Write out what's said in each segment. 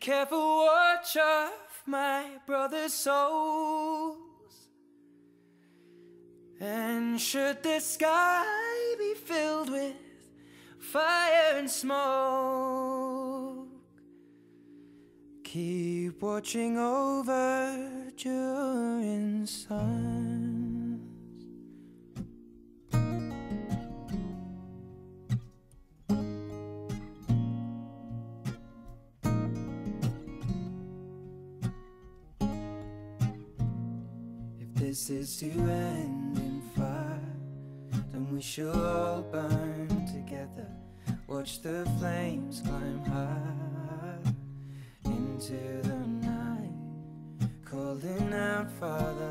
careful watch of my brother's souls. And should the sky be filled with fire and smoke, keep watching over during suns. This is to end in fire, then we shall all burn together. Watch the flames climb high into the night, calling out, Father,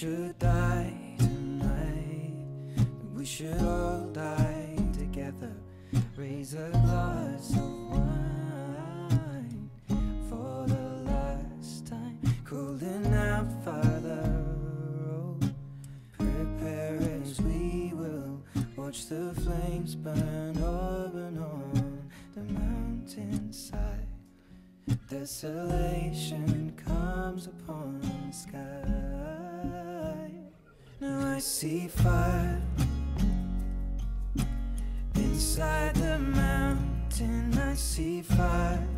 should die tonight, we should all die together. Raise a glass of wine for the last time. Calling out, Father, oh, prepare as we will watch the flames burn over and on the mountainside. Desolation comes upon the sky. Now I see fire inside the mountain. I see fire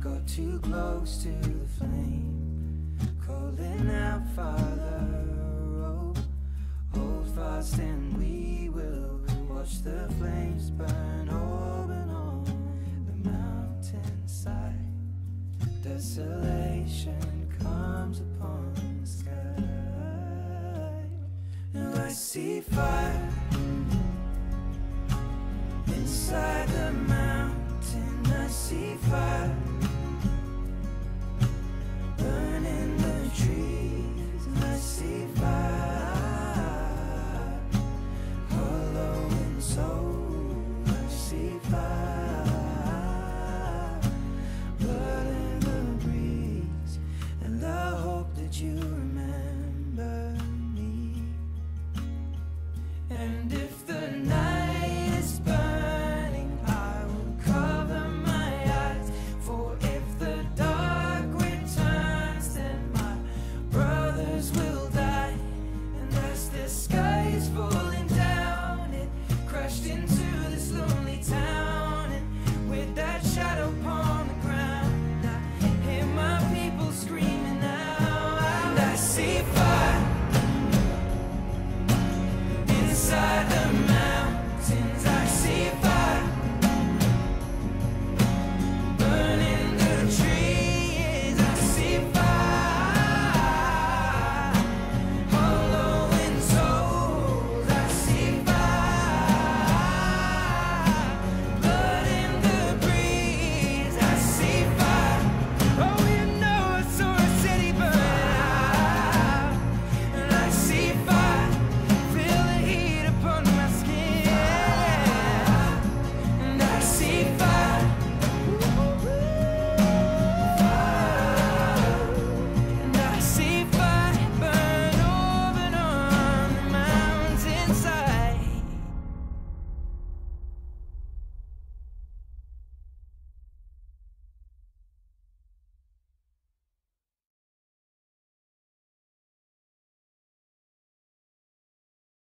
got too close to the flame. Calling out, Father, oh, hold fast, and we will watch the flames burn and on the mountainside. Desolation comes upon the sky. Now I see fire inside the mountain. I see fire